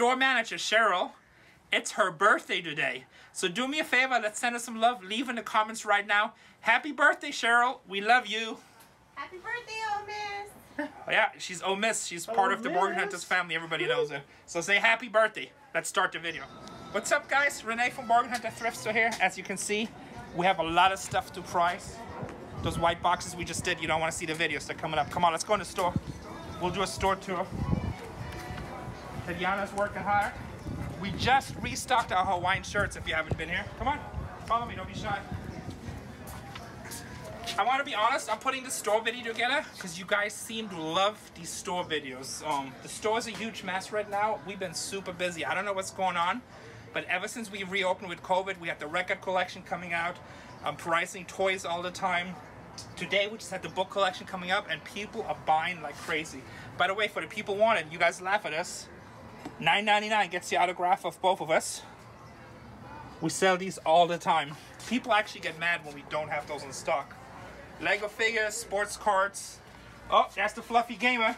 store manager, Cheryl, it's her birthday today. So do me a favor, let's send her some love. Leave in the comments right now. Happy birthday, Cheryl. We love you. Happy birthday, Ole Miss. Oh, yeah, she's Oh Miss. She's part of the Bargain Hunters family. Everybody knows her. So say happy birthday. Let's start the video. What's up, guys? Rene from Bargain Hunter Thrift Store here. As you can see, we have a lot of stuff to price. Those white boxes we just did, you don't want to see the videos. They're coming up. Come on, let's go in the store. We'll do a store tour. Tatiana's working hard. We just restocked our Hawaiian shirts if you haven't been here. Come on, follow me, don't be shy. I want to be honest, I'm putting the store video together because you guys seem to love these store videos. Um, the store's a huge mess right now. We've been super busy. I don't know what's going on, but ever since we reopened with COVID, we had the record collection coming out. I'm pricing toys all the time. Today we just had the book collection coming up and people are buying like crazy. By the way, for the people wanted, you guys laugh at us. $9.99 gets the autograph of both of us. We sell these all the time. People actually get mad when we don't have those in stock. Lego figures, sports cards. Oh, that's the fluffy gamer.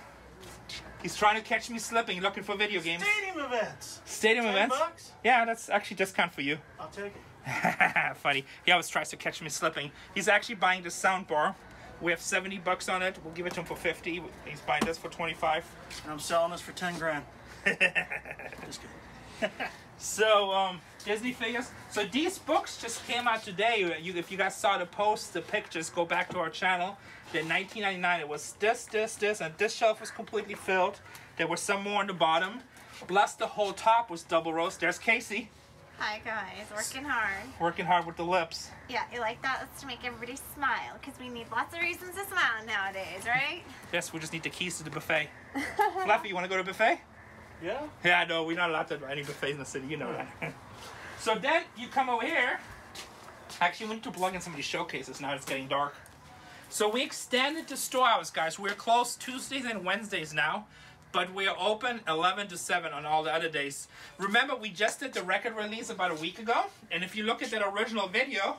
He's trying to catch me slipping, looking for video games. Stadium events. Stadium 10 events? bucks? Yeah, that's actually discount for you. I'll take it. Funny. He always tries to catch me slipping. He's actually buying the sound bar. We have 70 bucks on it. We'll give it to him for 50. He's buying this for 25. And I'm selling this for 10 grand. Just kidding. So, um, Disney figures. So these books just came out today. You, if you guys saw the post, the pictures, go back to our channel. They're 19.99. It was this, this, this, and this shelf was completely filled. There were some more on the bottom. Plus, the whole top was double roast. There's Casey Hi guys, working hard. working hard with the lips. Yeah, you like that? It's to make everybody smile because we need lots of reasons to smile nowadays, right? Yes, we just need the keys to the buffet. Fluffy, you want to go to the buffet? Yeah? Yeah, I know. We're not allowed to do any buffets in the city. You know that. so then you come over here. Actually, we need to plug in some of these showcases now it's getting dark. So we extended the store hours, guys. We're closed Tuesdays and Wednesdays now, but we're open 11 to 7 on all the other days. Remember, we just did the record release about a week ago, and if you look at that original video,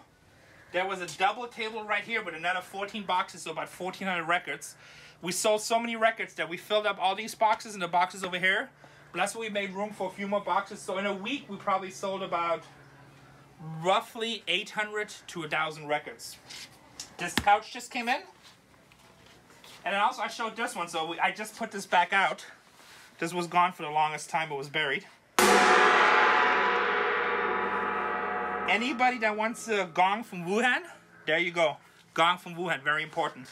there was a double table right here with another 14 boxes, so about 1,400 records. We sold so many records that we filled up all these boxes and the boxes over here. Plus, we made room for a few more boxes. So in a week, we probably sold about roughly 800 to 1,000 records. This couch just came in. And also I showed this one, so we, I just put this back out. This was gone for the longest time, it was buried. Anybody that wants a gong from Wuhan, there you go. Gong from Wuhan, very important.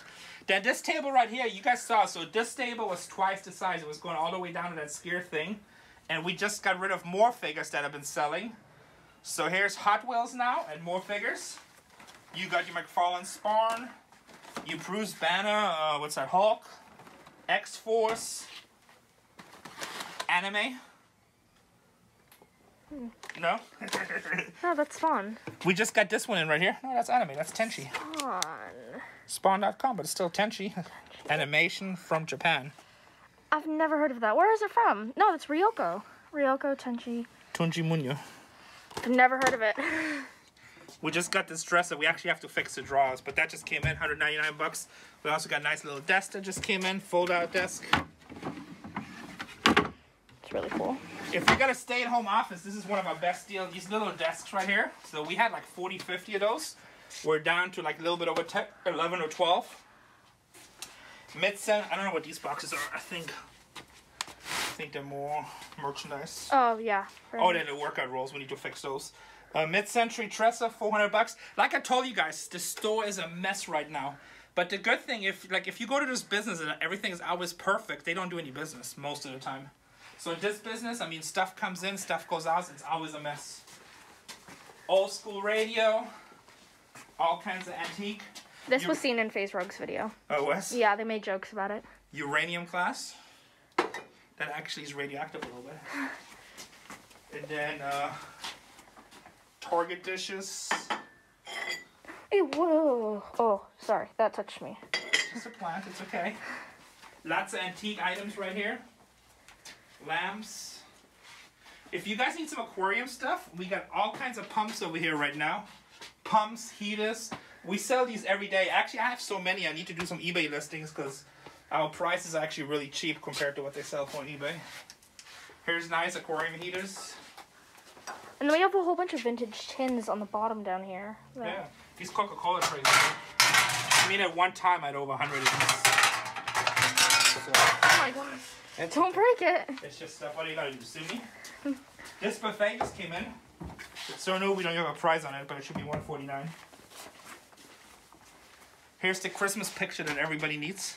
Then this table right here, you guys saw, so this table was twice the size. It was going all the way down to that scare thing. And we just got rid of more figures that have been selling. So here's Hot Wheels now and more figures. You got your McFarlane Spawn, your Bruce Banner, uh, what's that, Hulk, X-Force, Anime. No? Oh, that's fun. we just got this one in right here. No, that's anime. That's Tenchi. Fun. Spawn.com, but it's still Tenchi. Animation from Japan. I've never heard of that. Where is it from? No, it's Ryoko. Ryoko Tenchi. Tunji Munyo. I've never heard of it. We just got this dresser. We actually have to fix the drawers, but that just came in, 199 bucks. We also got a nice little desk that just came in, fold-out desk. Really cool. If you got a stay-at-home office, this is one of our best deals. These little desks right here. So we had like 40, 50 of those. We're down to like a little bit over 10, 11 or 12. Mid-cent, I don't know what these boxes are. I think, I think they're more merchandise. Oh yeah. Oh, they're the workout rolls. We need to fix those. Uh, Mid-century Tressa, 400 bucks. Like I told you guys, the store is a mess right now. But the good thing, if like if you go to this business and everything is always perfect, they don't do any business most of the time. So in this business, I mean, stuff comes in, stuff goes out. It's always a mess. Old school radio, all kinds of antique. This You- was seen in Phase Rogue's video. Oh, Wes? Yeah, they made jokes about it. uranium glass. That actually is radioactive a little bit. And then uh, Target dishes. Hey, whoa. Oh, sorry, that touched me. Just a plant, it's okay. Lots of antique items right here. Lamps. If you guys need some aquarium stuff, we got all kinds of pumps over here right now. Pumps, heaters. We sell these every day. Actually, I have so many. I need to do some eBay listings because our price is actually really cheap compared to what they sell on eBay. Here's nice aquarium heaters. And then we have a whole bunch of vintage tins on the bottom down here. Yeah. These Coca-Cola trays. I mean, at one time I had over 100 of these. Oh my god. It's, Don't break it. it's just stuff. What are you gonna do, sue me? this buffet just came in. It's so new we don't have a price on it, but it should be 149. Here's the Christmas picture that everybody needs.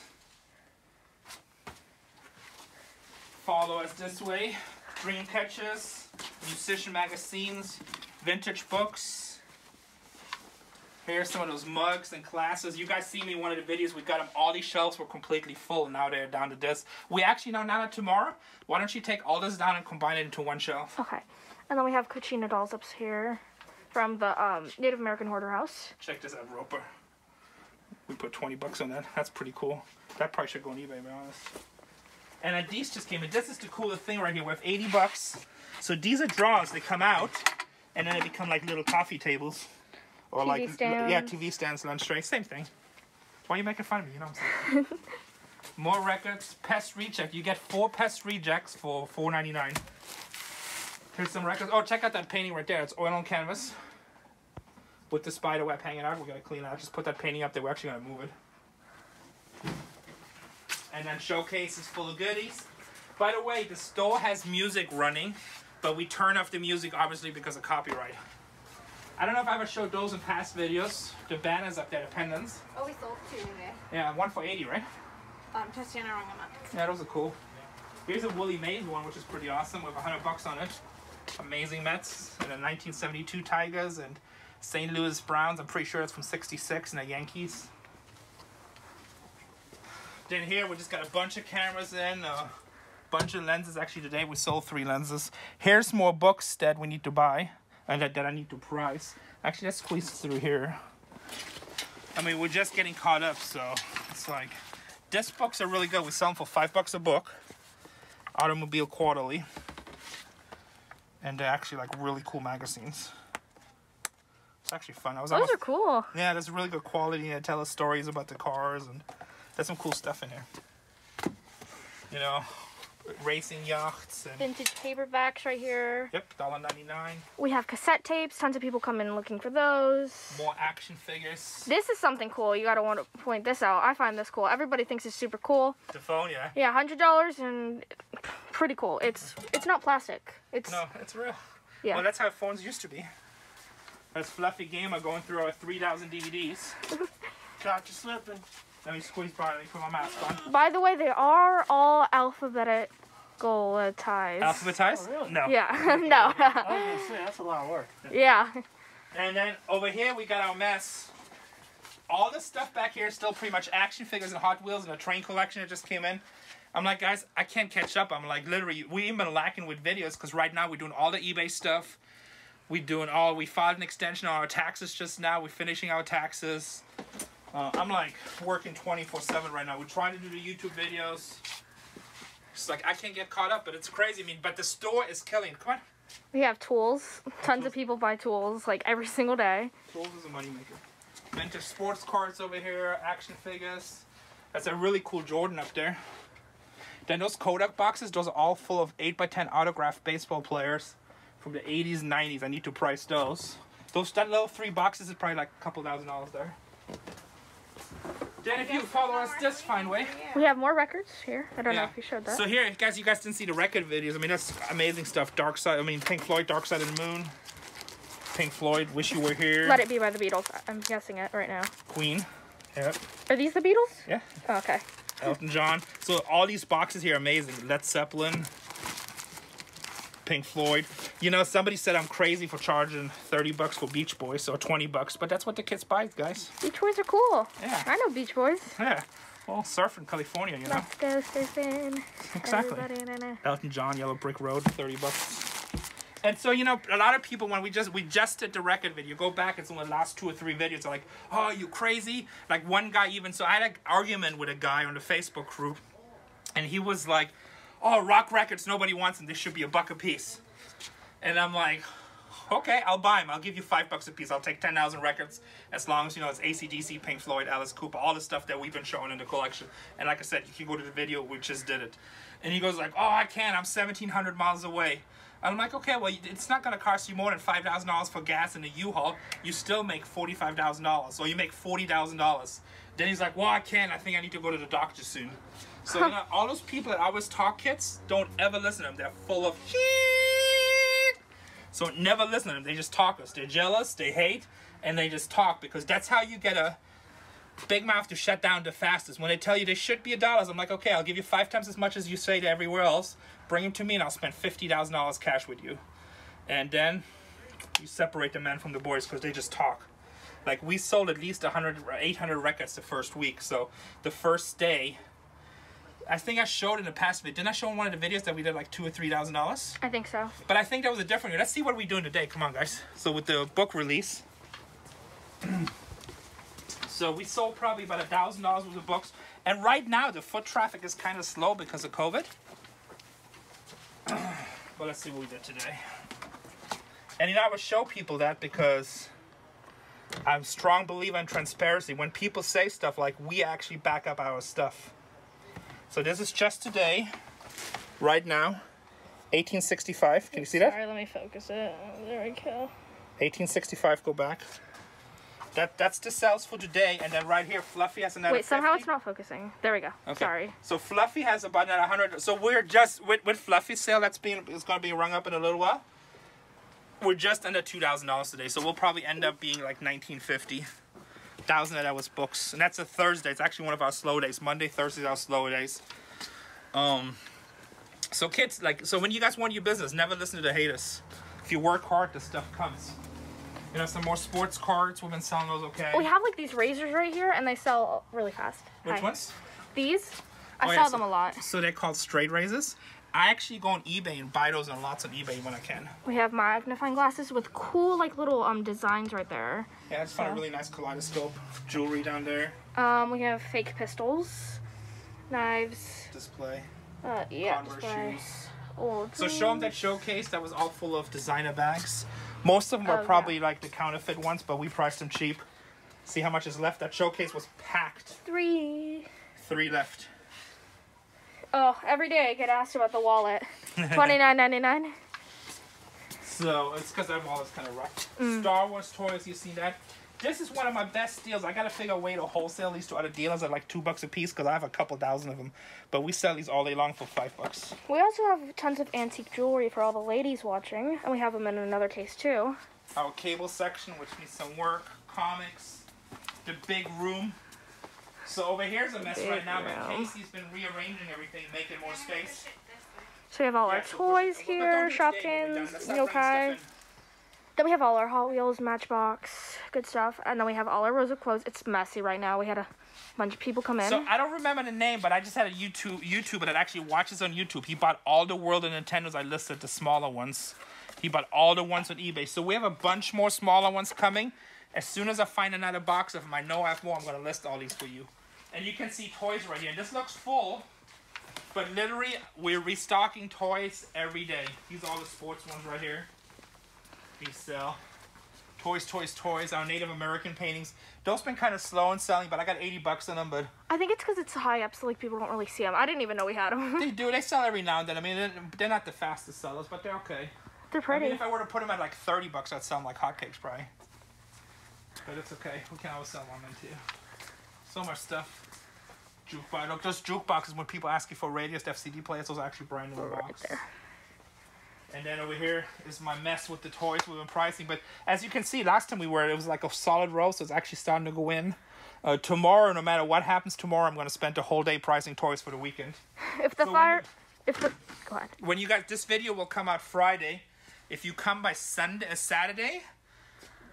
Follow us this way. Dream catchers, musician magazines, vintage books. Here's some of those mugs and glasses. You guys see me in one of the videos. We got them. All these shelves were completely full. and Now they're down to this. We actually know Nana tomorrow. Why don't you take all this down and combine it into one shelf? Okay. And then we have Kachina dolls up here from the um, Native American Hoarder House. Check this out, Roper. We put 20 bucks on that. That's pretty cool. That probably should go on eBay, to be honest. And then these just came in. This is the coolest thing right here. We have 80 bucks. So these are drawers. They come out, and then they become like little coffee tables. Or TV like, yeah. TV stands, lunch trays. Same thing. Why are you making fun of me? You know what I'm saying? More records. Pest reject. You get four pest rejects for $4.99. Here's some records. Oh, check out that painting right there. It's oil on canvas with the spider web hanging out. We're gonna clean it out. Just put that painting up there. We're actually gonna move it. And then showcase is full of goodies. By the way, the store has music running, but we turn off the music obviously because of copyright. I don't know if I ever showed those in past videos. The banners up there, the pendants. Oh, we sold two today. Yeah, one for 80, right? I'm um, Tatiana rung them up. Yeah, those are cool. Here's a Willie Mays one, which is pretty awesome with 100 bucks on it. Amazing Mets and the 1972 Tigers and St. Louis Browns. I'm pretty sure it's from 66 and the Yankees. Then here we just got a bunch of cameras in, a bunch of lenses. Actually, today we sold three lenses. Here's more books that we need to buy and that, that I need to price. Actually, let's squeeze through here. I mean, we're just getting caught up, so it's like this books are really good. We sell them for five bucks a book. Automobile Quarterly. And they're actually like really cool magazines. It's actually fun. I was Those almost, are cool. yeah, there's really good quality they tell us stories about the cars and there's some cool stuff in there. You know, racing yachts and Vintage paperbacks right here. yep, dollar ninety nine. We have cassette tapes. Tons of people come in looking for those. More action figures. This is something cool. You gotta want to point this out. I find this cool. Everybody thinks it's super cool. The phone, yeah. Yeah, hundred dollars and pretty cool. It's it's not plastic. It's No, it's real. yeah. Well, that's how phones used to be. There's Fluffy Gamer going through our 3,000 DVDs. Caught you slipping. Let me squeeze by. Let me put my mask on. By the way, they are all alphabetized. Alphabetized? Oh, really? No. Yeah. I no. was gonna say that's a lot of work. yeah. And then over here we got our mess. All the stuff back here is still pretty much action figures and Hot Wheels and a train collection that just came in. I'm like, guys, I can't catch up. I'm like, literally, we even been lacking with videos because right now we're doing all the eBay stuff. We're doing all. We filed an extension on our taxes just now. We're finishing our taxes. Uh, I'm like working 24/7 right now. We're trying to do the YouTube videos. It's like I can't get caught up, but it's crazy. I mean, but the store is killing. Come on. We have tools. Tons of people buy tools like every single day. Tools is a moneymaker. Vintage sports cards over here, action figures. That's a really cool Jordan up there. Then those Kodak boxes, those are all full of 8x10 autographed baseball players from the 80s 90s. I need to price those. Those that little three boxes is probably like a couple thousand dollars there. Then if you follow us this fine way. We have more records here. I don't know if you showed that. So here, guys, you guys didn't see the record videos. I mean, that's amazing stuff. Dark Side, I mean, Pink Floyd, Dark Side of the Moon. Pink Floyd, Wish You Were Here. Let It Be by the Beatles. I'm guessing it right now. Queen. Yep. Are these the Beatles? Yeah. Oh, okay. Elton John. So all these boxes here are amazing. Led Zeppelin, Pink Floyd. You know, somebody said I'm crazy for charging 30 bucks for Beach Boys or 20 bucks, but that's what the kids buy, guys. Beach Boys are cool. Yeah. I know Beach Boys. Yeah. Well, surf in California, you know. Let's go surfing. Exactly. Elton John, Yellow Brick Road, 30 bucks. And so, you know, a lot of people, when we just, we just did the record video, go back, it's in the last two or three videos, are like, oh, you crazy? Like one guy even, so I had an argument with a guy on the Facebook group, and he was like, oh, rock records, nobody wants them, they should be a buck a piece. And I'm like, okay, I'll buy them. I'll give you five bucks a piece. I'll take 10,000 records as long as, you know, it's ACDC, Pink Floyd, Alice Cooper, all the stuff that we've been showing in the collection. And like I said, you can go to the video, we just did it. And he goes like, "Oh, I can't. I'm 1,700 miles away." I'm like, "Okay, well, it's not gonna cost you more than five thousand dollars for gas in a U-Haul. You still make forty-five thousand dollars, or you make forty thousand dollars." Then he's like, "Well, I can't. I think I need to go to the doctor soon." So you know, all those people that always talk kids, don't ever listen to them. They're full of shit. So never listen to them. They just talk us. They're jealous. They hate, and they just talk because that's how you get a Big Mouth to shut down the fastest. When they tell you they should be a dollars, I'm like, okay, I'll give you five times as much as you say to everywhere else. Bring them to me, and I'll spend fifty thousand dollars cash with you. And then you separate the men from the boys because they just talk. Like we sold at least 100, 800 records the first week. So the first day, I think I showed in the past video. Didn't I show in one of the videos that we did like two or three thousand dollars? I think so. But I think that was a different. year. Let's see what we're doing today. Come on, guys. So with the book release, so we sold probably about a thousand dollars worth of books, and right now the foot traffic is kind of slow because of COVID. but let's see what we did today. And you know, I would show people that because I'm a strong believer in transparency. When people say stuff like, we actually back up our stuff. So this is just today, right now, 1865. Can you see that? Sorry, let me focus it. There we go. 1865, go back. That that's the sales for today, and then right here, Fluffy has another. Wait, somehow it's not focusing. There we go. Okay. Sorry. So Fluffy has about another hundred. So we're just with with Fluffy's sale that's being is going to be rung up in a little while. We're just under two thousand dollars today, so we'll probably end up being like nineteen fifty. Thousand of that was books, and that's a Thursday. It's actually one of our slow days. Monday, Thursdays our slow days. Um. So kids, like, so when you guys want your business, never listen to the haters. If you work hard, the stuff comes. You know, some more sports cards. We've been selling those okay. We have like these razors right here, and they sell really fast. Which Hi. ones? These. I Oh, yeah, sell so- them a lot. So they're called straight razors. I actually go on eBay and buy those on lots on eBay when I can. We have magnifying glasses with cool like little um designs right there. Yeah, I just found a really nice kaleidoscope. Jewelry down there. Um, we have fake pistols, knives. Display. Uh, yeah. Converse display. shoes. Old. So show them that showcase that was all full of designer bags. Most of them Oh, are yeah. probably like the counterfeit ones, but we priced them cheap. See how much is left? That showcase was packed. three. Three left. Oh, every day I get asked about the wallet. Twenty nine ninety nine. So it's because that wallet's kind of rough. Mm. Star Wars toys, you seen that? This is one of my best deals. I gotta figure a way to wholesale these to other dealers at like two bucks a piece because I have a couple thousand of them. But we sell these all day long for five bucks. We also have tons of antique jewelry for all the ladies watching, and we have them in another case too. Our cable section, which needs some work, comics, the big room. So over here's a mess Big right now, but room. Casey's been rearranging everything, making more space. So we have all Yeah, our toys but don't here, do shop today when we're done. tins, Let's not bring yokai. Then we have all our Hot Wheels, Matchbox, good stuff, and then we have all our rows of clothes. It's messy right now. We had a bunch of people come in. So I don't remember the name, but I just had a YouTube YouTuber that actually watches on YouTube. He bought all the World of Nintendos. I listed the smaller ones. He bought all the ones on eBay. So we have a bunch more smaller ones coming. As soon as I find another box of them, I know I have more. I'm gonna list all these for you. And you can see toys right here. And this looks full, but literally we're restocking toys every day. These are all the sports ones right here. We sell. Toys, toys, toys. Our Native American paintings. Those been kind of slow in selling, but I got 80 bucks on them. But I think it's because it's high up, so like people don't really see them. I didn't even know we had them. They do. They sell every now and then. I mean, they're, not the fastest sellers, but they're okay. They're I pretty. mean, if I were to put them at like thirty bucks, I'd sell them like hotcakes, probably. But it's okay. We can always sell one then too. So much stuff. Jukebox. Look, those jukeboxes when people ask you for radios, to have CD players. Those are actually brand new in the box. there. And then over here is my mess with the toys we've been pricing. But as you can see, last time we were, it was like a solid row, so it's actually starting to go in. Uh, tomorrow, no matter what happens tomorrow, I'm going to spend a whole day pricing toys for the weekend. If the So fire, you- if the go ahead. when you guys this video will come out Friday. If you come by Sunday, uh, Saturday,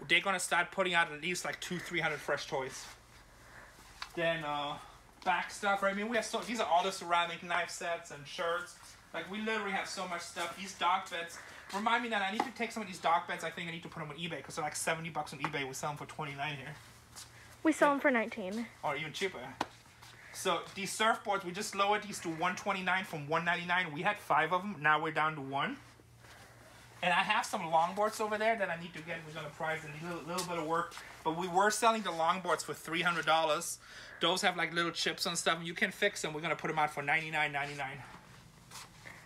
they're gonna start putting out at least like two, three hundred fresh toys. Then uh, back stuff, right? I mean, we have so these are all the ceramic knife sets and shirts. Like we literally have so much stuff. These dog beds. Remind me that I need to take some of these dog beds. I think I need to put them on eBay because they're like seventy bucks on eBay. We sell them for twenty nine here, We sell them for 19. or even cheaper. So these surfboards, we just lowered these to 129 from 199. We had five of them. Now we're down to one. And I have some longboards over there that I need to get. We're gonna price a little, little bit of work. But we were selling the longboards for three hundred dollars. Those have like little chips and stuff. You can fix them. We're gonna put them out for ninety nine ninety nine.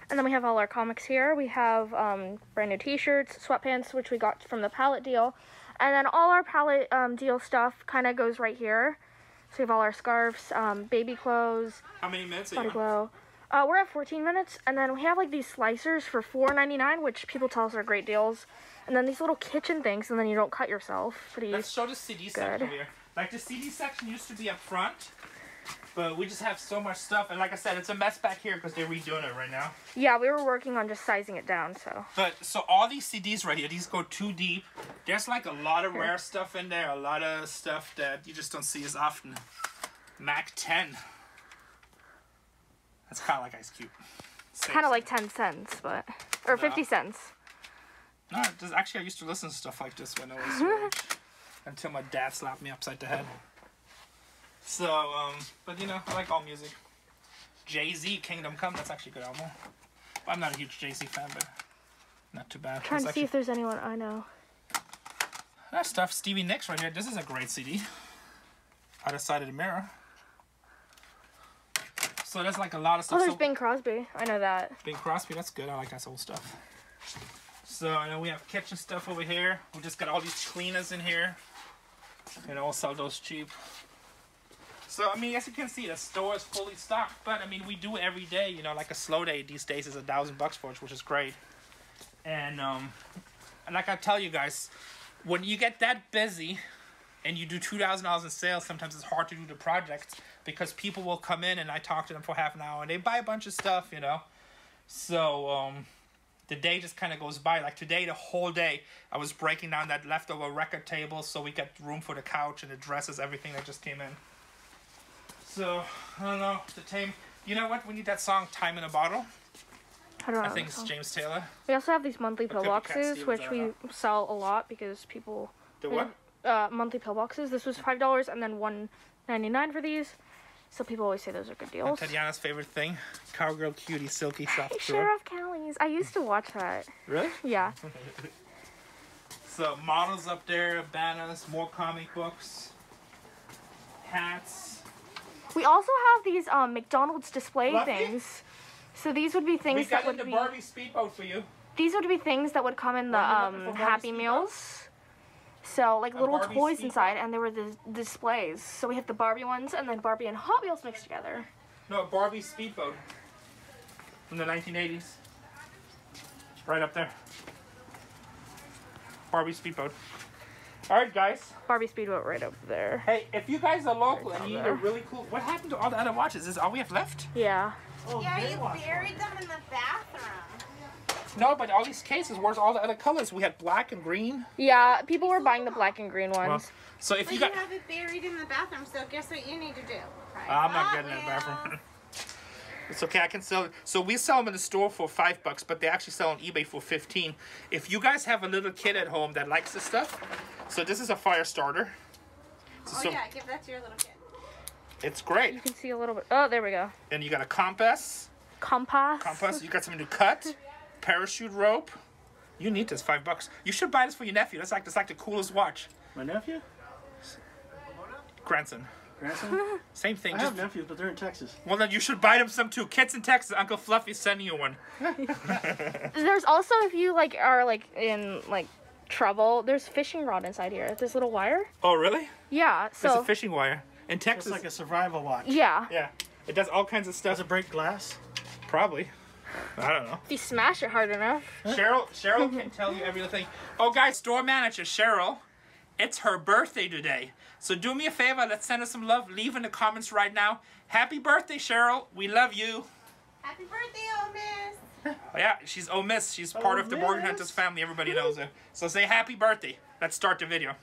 And then we have all our comics here. We have um, brand new T-shirts, sweatpants, which we got from the pallet deal, and then all our pallet um, deal stuff kind of goes right here. So we have all our scarves, um, baby clothes, How many minutes are body glow. Uh, we're at 14 minutes, and then we have like these slicers for $4.99, which people tell us are great deals. And then these little kitchen things, and then you don't cut yourself. Pretty. Let's show the CD section Good. over here. Like the CD section used to be up front, but we just have so much stuff. And like I said, it's a mess back here because they're redoing it right now. Yeah, we were working on just sizing it down, so. But so all these CDs right here, these go too deep. There's like a lot of rare stuff in there, a lot of stuff that you just don't see as often. Mac 10. That's kind of like Ice Cube. Kind of like 10 cents, but. Or 50 cents. No, just, actually, I used to listen to stuff like this when I was your until my dad slapped me upside the head. So, um, but you know, I like all music. Jay Z, Kingdom Come, that's actually a good album. I'm not a huge Jay Z fan, but not too bad. Trying It's to see if there's anyone I know. That stuff, Stevie Nicks right here. This is a great CD. Other side of the mirror. So there's like a lot of stuff. Oh, there's so, Bing Crosby. I know that. Bing Crosby, that's good. I like that old stuff. So and then we have kitchen stuff over here. We just got all these cleaners in here. And I'll sell those cheap. So I mean, as you can see, the store is fully stocked. But I mean, we do every day. You know, like a slow day these days is a thousand bucks for it, which is great. And um, and like I tell you guys, when you get that busy, and you do two thousand dollars in sales, sometimes it's hard to do the projects because people will come in and I talk to them for half an hour and they buy a bunch of stuff, you know. So um, the day just kind of goes by. Like today, the whole day, I was breaking down that leftover record table so we get room for the couch and the dresses, everything that just came in. So I don't know the time. You know what? We need that song "Time in a Bottle." I don't know. I think it's song. James Taylor. We also have these monthly could be pillboxes, which we don't sell a lot because people The what? Uh, monthly pillboxes. This was five dollars and then one ninety nine for these. So people always say those are good deals. Tatiana's favorite thing: cowgirl, cutie, silky, soft. Hey. Sheriff Callie's. I used to watch that. Really? Yeah. So models up there, banners, more comic books, hats. We also have these um, McDonald's display Fluffy? things. So these would be We things got that would be Barbie speedboat for you. these would be things that would come in the Were you looking um, Happy? Meals. So like little toys Speedboat? inside, and there were the displays. So we have the Barbie ones, and then Barbie and Hot Wheels mixed together. No, Barbie speedboat from the 1980s. Right up there. Barbie speedboat. All right, guys. Barbie Speedboat right up there. Hey, if you guys are local and you need a really cool, what happened to all the other watches? Is all we have left? Yeah. Oh, Yeah, you watch buried them in the bathroom. No, but all these cases. Where's all the other colors? We had black and green. Yeah, people were buying the black and green Well, ones. so if But you you have it buried in the bathroom, so guess what you need to do? I'm not Hot getting in the bathroom. It's okay, I can sell it. So we sell them in the store for five bucks, but they actually sell on eBay for fifteen. If you guys have a little kid at home that likes this stuff, so this is a fire starter. So, Oh so yeah, give that to your little kid. it's great. You can see a little bit. Oh, there we go. And you got a compass, Compass. compass. You got something to cut, parachute rope. You need this five bucks. You should buy this for your nephew. That's like that's like the coolest watch. My nephew? Grandson, Grandson? same thing. I Just, have nephews, but they're in Texas. well, then you should buy them some too. Kids in Texas, Uncle Fluffy's sending you one. There's also if you like are like in like trouble, there's fishing rod inside here. This little wire. Oh, really? Yeah. There's So a fishing wire in It's Texas. like a survival watch. yeah. Yeah, it does all kinds of Does stuff. it break glass? Probably. I don't know. If you smash it hard enough. Cheryl, Cheryl can tell you everything. Oh, guys, store manager Cheryl, it's her birthday today. So do me a favor. Let's send her some love. Leave in the comments right now. Happy birthday, Cheryl. We love you. Happy birthday, Ole Miss. Oh, yeah, she's Oh Miss. She's part Oh, of the Bargain Hunters family. Everybody knows her. So say happy birthday. Let's start the video.